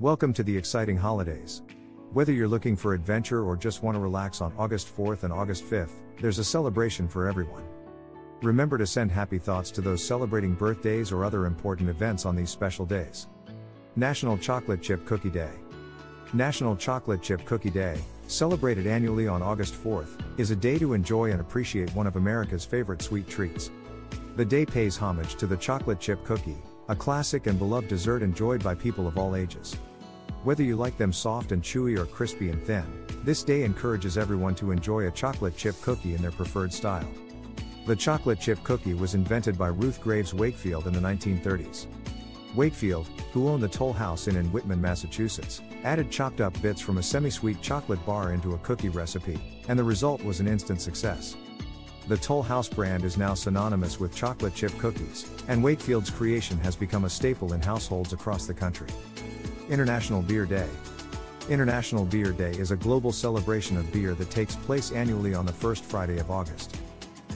Welcome to the exciting holidays. Whether you're looking for adventure or just want to relax on August 4th and August 5th, there's a celebration for everyone. Remember to send happy thoughts to those celebrating birthdays or other important events on these special days. National Chocolate Chip Cookie Day. National Chocolate Chip Cookie Day, celebrated annually on August 4th, is a day to enjoy and appreciate one of America's favorite sweet treats. The day pays homage to the chocolate chip cookie, a classic and beloved dessert enjoyed by people of all ages. Whether you like them soft and chewy or crispy and thin, this day encourages everyone to enjoy a chocolate chip cookie in their preferred style. The chocolate chip cookie was invented by Ruth Graves Wakefield in the 1930s. Wakefield, who owned the Toll House Inn in Whitman, Massachusetts, added chopped up bits from a semi sweet chocolate bar into a cookie recipe, and the result was an instant success. The Toll House brand is now synonymous with chocolate chip cookies, and Wakefield's creation has become a staple in households across the country. International Beer Day. International Beer Day is a global celebration of beer that takes place annually on the first Friday of August.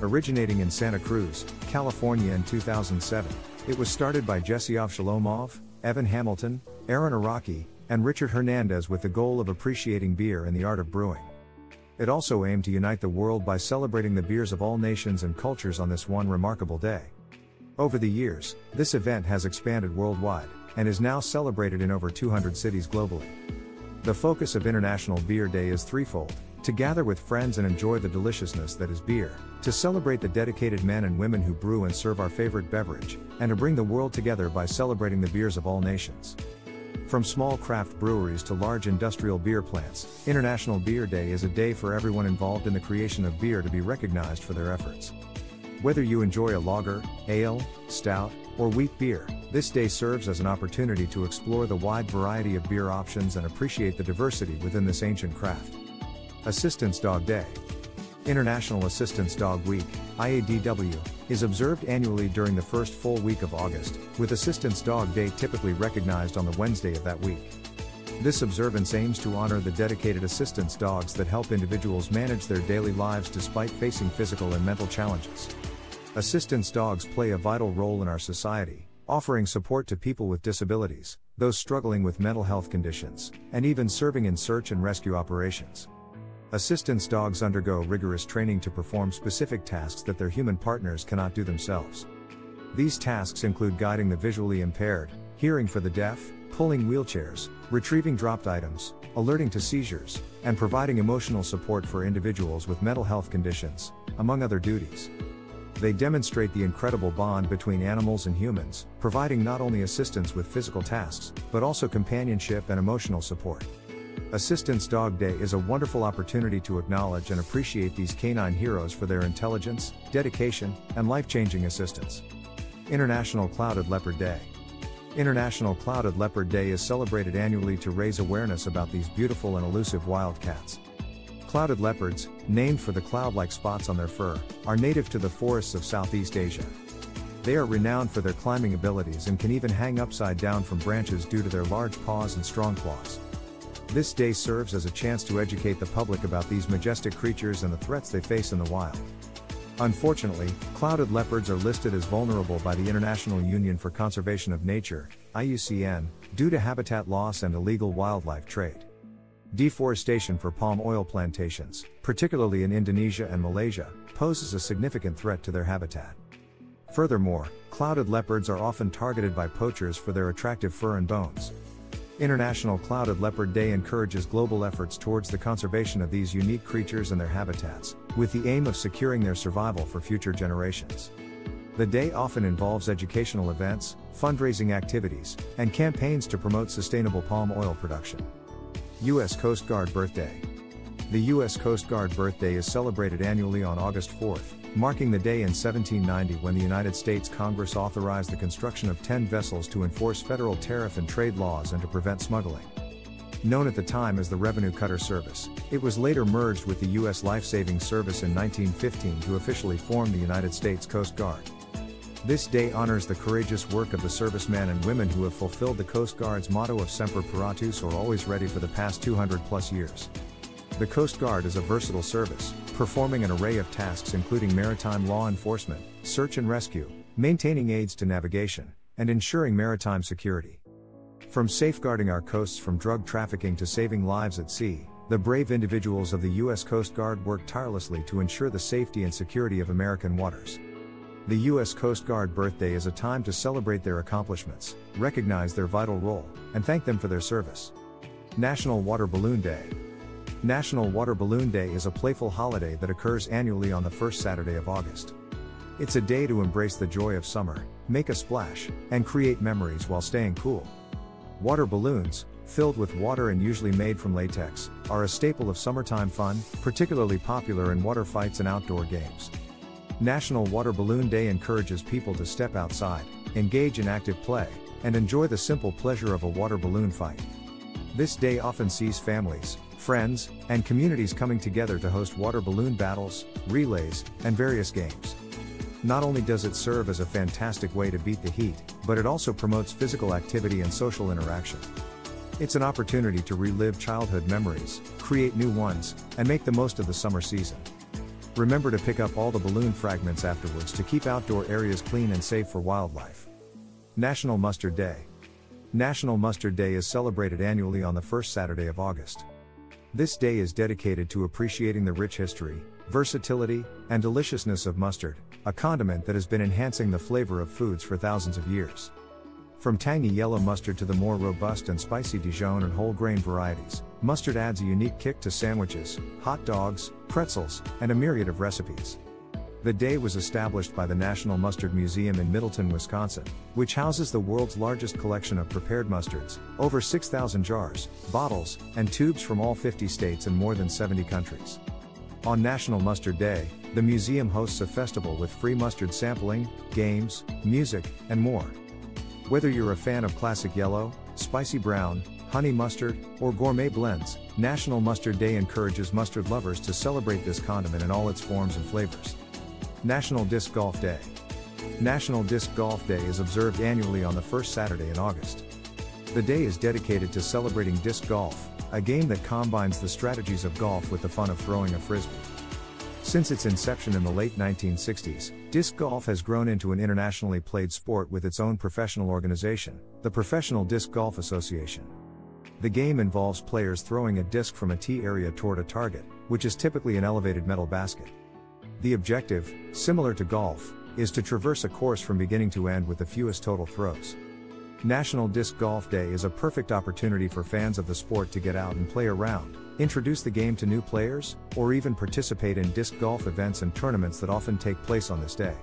Originating in Santa Cruz, California in 2007, it was started by Jesse Avshalomov, Evan Hamilton, Aaron Araki, and Richard Hernandez with the goal of appreciating beer and the art of brewing. It also aimed to unite the world by celebrating the beers of all nations and cultures on this one remarkable day. Over the years, this event has expanded worldwide and is now celebrated in over 200 cities globally. The focus of International Beer Day is threefold to gather with friends and enjoy the deliciousness that is beer, to celebrate the dedicated men and women who brew and serve our favorite beverage, and to bring the world together by celebrating the beers of all nations. From small craft breweries to large industrial beer plants, International Beer Day is a day for everyone involved in the creation of beer to be recognized for their efforts. Whether you enjoy a lager, ale, stout, or wheat beer, this day serves as an opportunity to explore the wide variety of beer options and appreciate the diversity within this ancient craft. Assistance Dog Day. International Assistance Dog Week, IADW, is observed annually during the first full week of August, with Assistance Dog Day typically recognized on the Wednesday of that week. This observance aims to honor the dedicated assistance dogs that help individuals manage their daily lives despite facing physical and mental challenges. Assistance dogs play a vital role in our society, offering support to people with disabilities, those struggling with mental health conditions, and even serving in search and rescue operations. Assistance dogs undergo rigorous training to perform specific tasks that their human partners cannot do themselves. These tasks include guiding the visually impaired, hearing for the deaf, pulling wheelchairs, retrieving dropped items, alerting to seizures, and providing emotional support for individuals with mental health conditions, among other duties. They demonstrate the incredible bond between animals and humans, providing not only assistance with physical tasks, but also companionship and emotional support. Assistance Dog Day is a wonderful opportunity to acknowledge and appreciate these canine heroes for their intelligence, dedication, and life changing assistance. International Clouded Leopard Day. International Clouded Leopard Day is celebrated annually to raise awareness about these beautiful and elusive wild cats. Clouded leopards, named for the cloud like spots on their fur, are native to the forests of Southeast Asia. They are renowned for their climbing abilities and can even hang upside down from branches due to their large paws and strong claws. This day serves as a chance to educate the public about these majestic creatures and the threats they face in the wild. Unfortunately, clouded leopards are listed as vulnerable by the International Union for Conservation of Nature, IUCN, due to habitat loss and illegal wildlife trade. Deforestation for palm oil plantations, particularly in Indonesia and Malaysia, poses a significant threat to their habitat. Furthermore, clouded leopards are often targeted by poachers for their attractive fur and bones. International Clouded Leopard Day encourages global efforts towards the conservation of these unique creatures and their habitats, with the aim of securing their survival for future generations. The day often involves educational events, fundraising activities, and campaigns to promote sustainable palm oil production. U.S. Coast Guard Birthday The U.S. Coast Guard Birthday is celebrated annually on August 4th, marking the day in 1790 when the United States Congress authorized the construction of 10 vessels to enforce federal tariff and trade laws and to prevent smuggling. Known at the time as the Revenue Cutter Service, it was later merged with the U.S. Life Saving Service in 1915 to officially form the United States Coast Guard. This day honors the courageous work of the servicemen and women who have fulfilled the Coast Guard's motto of Semper Paratus or always ready for the past 200 plus years. The Coast Guard is a versatile service, performing an array of tasks including maritime law enforcement, search and rescue, maintaining aids to navigation, and ensuring maritime security. From safeguarding our coasts from drug trafficking to saving lives at sea, the brave individuals of the U.S. Coast Guard work tirelessly to ensure the safety and security of American waters. The U.S. Coast Guard birthday is a time to celebrate their accomplishments, recognize their vital role, and thank them for their service. National Water Balloon Day. National Water Balloon Day is a playful holiday that occurs annually on the first Saturday of August. It's a day to embrace the joy of summer, make a splash, and create memories while staying cool. Water balloons, filled with water and usually made from latex, are a staple of summertime fun, particularly popular in water fights and outdoor games. National Water Balloon Day encourages people to step outside, engage in active play, and enjoy the simple pleasure of a water balloon fight. This day often sees families, friends, and communities coming together to host water balloon battles, relays, and various games. Not only does it serve as a fantastic way to beat the heat, but it also promotes physical activity and social interaction. It's an opportunity to relive childhood memories, create new ones, and make the most of the summer season. Remember to pick up all the balloon fragments afterwards to keep outdoor areas clean and safe for wildlife. National Mustard Day. National Mustard Day is celebrated annually on the first Saturday of August. This day is dedicated to appreciating the rich history, versatility, and deliciousness of mustard, a condiment that has been enhancing the flavor of foods for thousands of years. From tangy yellow mustard to the more robust and spicy Dijon and whole grain varieties, mustard adds a unique kick to sandwiches, hot dogs, pretzels, and a myriad of recipes. The day was established by the National Mustard Museum in Middleton, Wisconsin, which houses the world's largest collection of prepared mustards, over 6,000 jars, bottles, and tubes from all 50 states and more than 70 countries. On National Mustard Day, the museum hosts a festival with free mustard sampling, games, music, and more. Whether you're a fan of classic yellow, spicy brown, honey mustard, or gourmet blends, National Mustard Day encourages mustard lovers to celebrate this condiment in all its forms and flavors. National Disc Golf Day. National Disc Golf Day is observed annually on the first Saturday in August. The day is dedicated to celebrating disc golf, a game that combines the strategies of golf with the fun of throwing a frisbee. Since its inception in the late 1960s, disc golf has grown into an internationally played sport with its own professional organization, the Professional Disc Golf Association. The game involves players throwing a disc from a tee area toward a target, which is typically an elevated metal basket. The objective, similar to golf, is to traverse a course from beginning to end with the fewest total throws. National Disc Golf Day is a perfect opportunity for fans of the sport to get out and play around, introduce the game to new players, or even participate in disc golf events and tournaments that often take place on this day.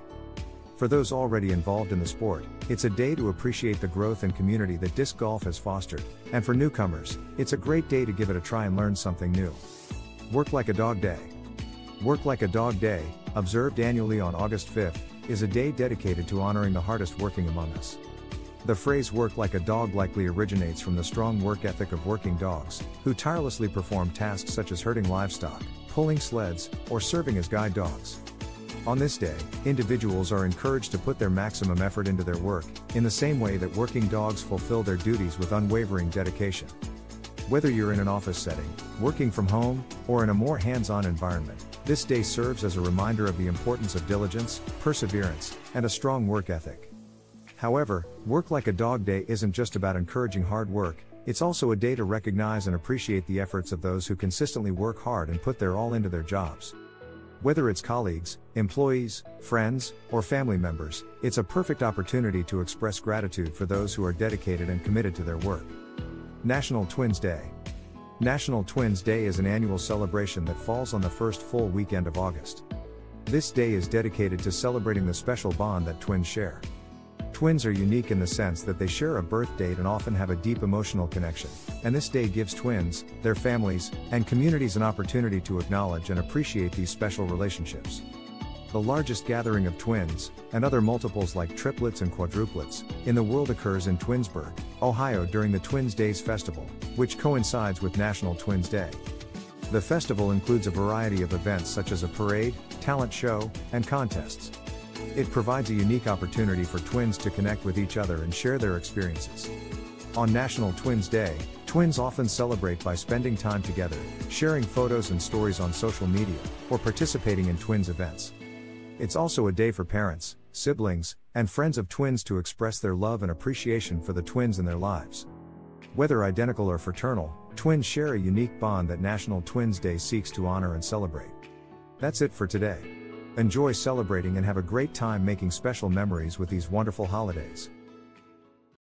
For those already involved in the sport, it's a day to appreciate the growth and community that disc golf has fostered, and for newcomers, it's a great day to give it a try and learn something new. Work Like a Dog Day. Work Like a Dog Day, observed annually on August 5th, is a day dedicated to honoring the hardest working among us. The phrase work like a dog likely originates from the strong work ethic of working dogs, who tirelessly perform tasks such as herding livestock, pulling sleds, or serving as guide dogs. On this day, individuals are encouraged to put their maximum effort into their work, in the same way that working dogs fulfill their duties with unwavering dedication. Whether you're in an office setting, working from home, or in a more hands on environment, this day serves as a reminder of the importance of diligence, perseverance, and a strong work ethic. However, Work Like a Dog Day isn't just about encouraging hard work, it's also a day to recognize and appreciate the efforts of those who consistently work hard and put their all into their jobs. Whether it's colleagues, employees, friends, or family members, it's a perfect opportunity to express gratitude for those who are dedicated and committed to their work. National Twins Day. National Twins Day is an annual celebration that falls on the first full weekend of August. This day is dedicated to celebrating the special bond that twins share. Twins are unique in the sense that they share a birth date and often have a deep emotional connection, and this day gives twins, their families, and communities an opportunity to acknowledge and appreciate these special relationships. The largest gathering of twins, and other multiples like triplets and quadruplets, in the world occurs in Twinsburg, Ohio during the Twins Days Festival, which coincides with National Twins Day. The festival includes a variety of events such as a parade, talent show, and contests. It provides a unique opportunity for twins to connect with each other and share their experiences. On National Twins Day, twins often celebrate by spending time together, sharing photos and stories on social media, or participating in twins events. It's also a day for parents, siblings, and friends of twins to express their love and appreciation for the twins in their lives. Whether identical or fraternal, twins share a unique bond that National Twins Day seeks to honor and celebrate. That's it for today. Enjoy celebrating and have a great time making special memories with these wonderful holidays.